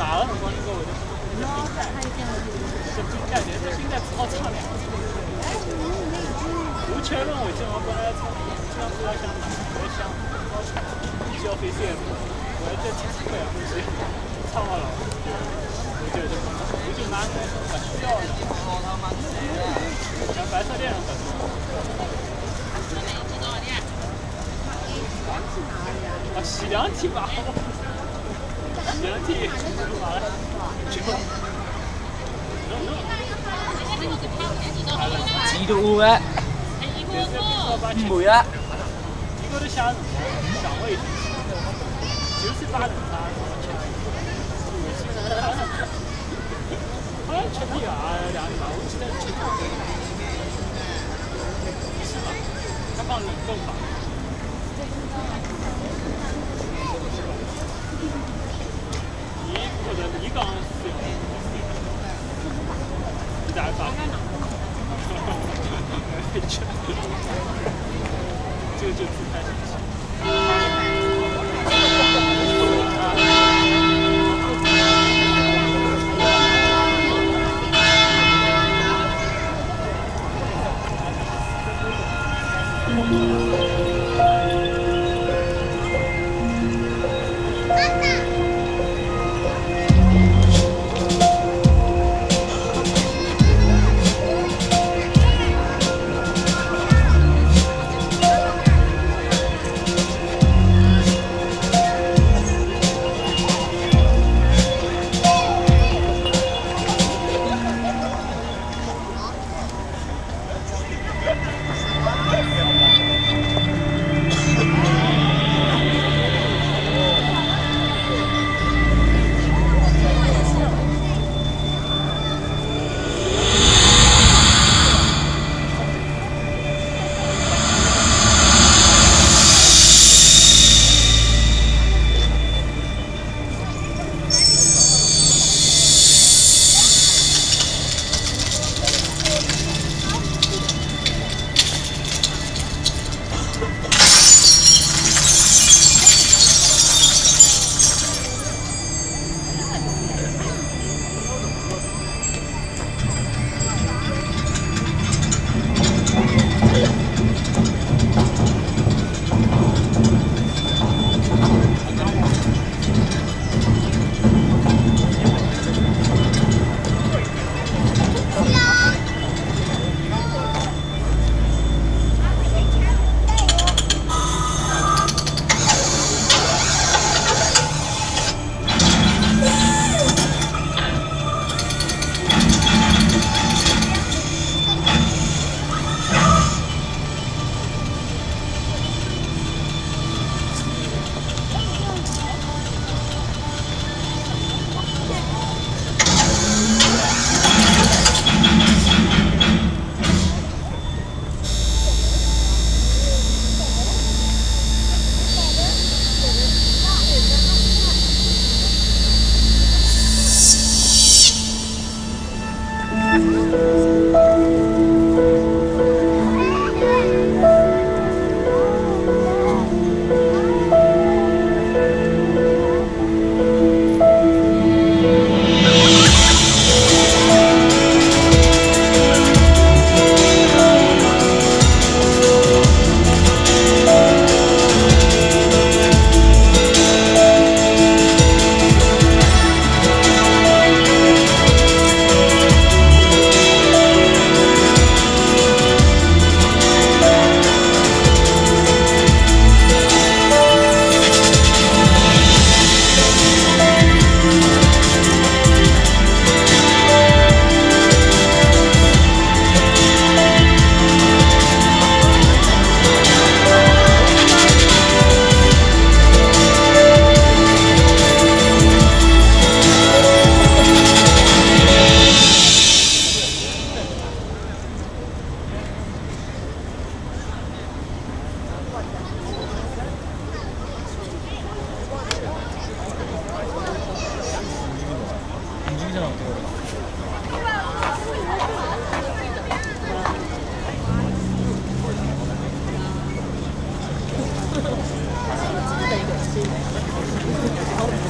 打个辰光，应该会得冰袋，是冰袋，但是冰袋只好撑两个。我吃了回去，我本来经常不要想买，我想消费三多，我还再吃几块东西，撑不了。我就就我就拿那不需要的，像白色恋人这种。啊，洗两天吧，几度啊？没啊。放冷冻吧？这个就就自拍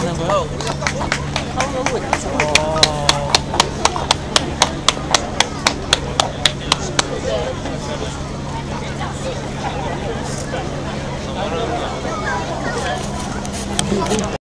那不要。